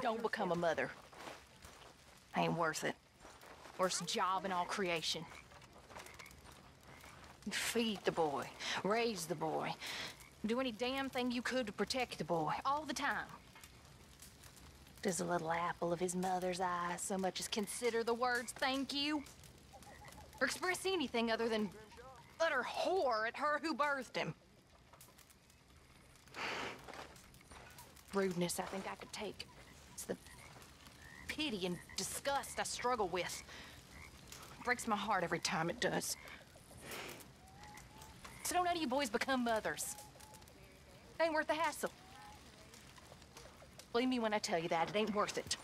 Don't become a mother. Ain't worth it. Worst job in all creation. Feed the boy, raise the boy, do any damn thing you could to protect the boy, all the time. Does a little apple of his mother's eye so much as consider the words thank you? Or express anything other than utter whore at her who birthed him? Rudeness I think I could take. It's the pity and disgust I struggle with. breaks my heart every time it does. So don't any of you boys become mothers. It ain't worth the hassle. Believe me when I tell you that, it ain't worth it.